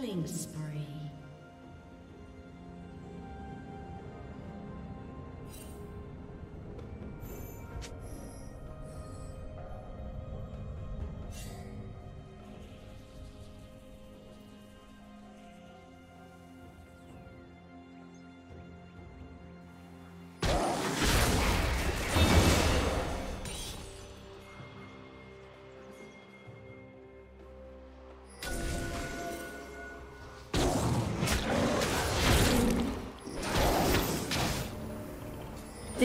Killing spree.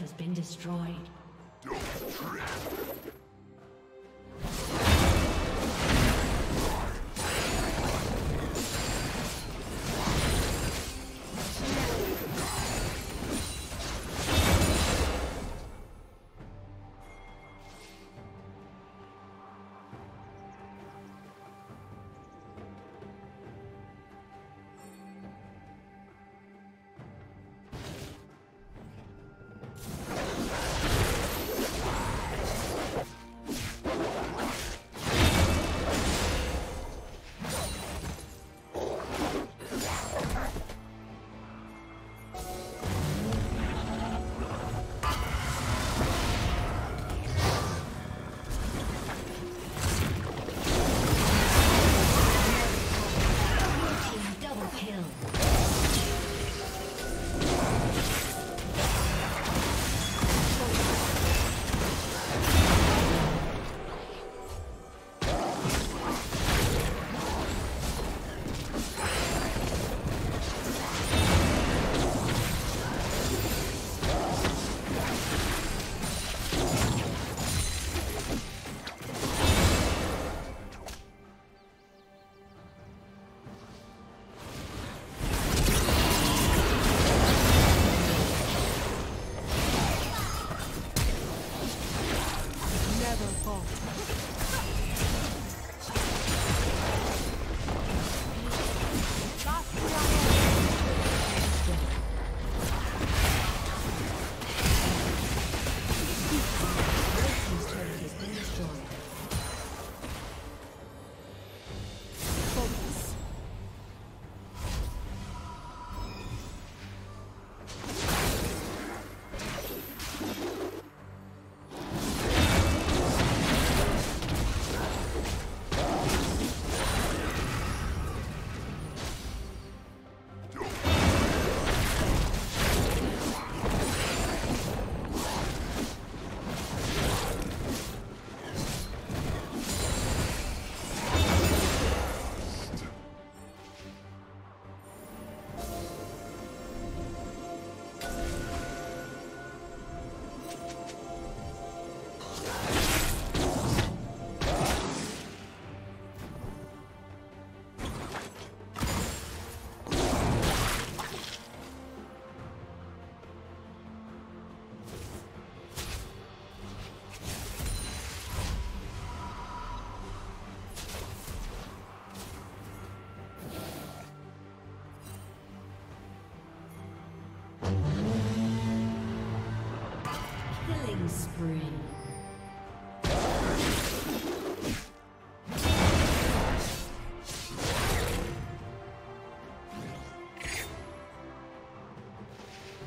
Has been destroyed.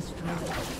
destroyed.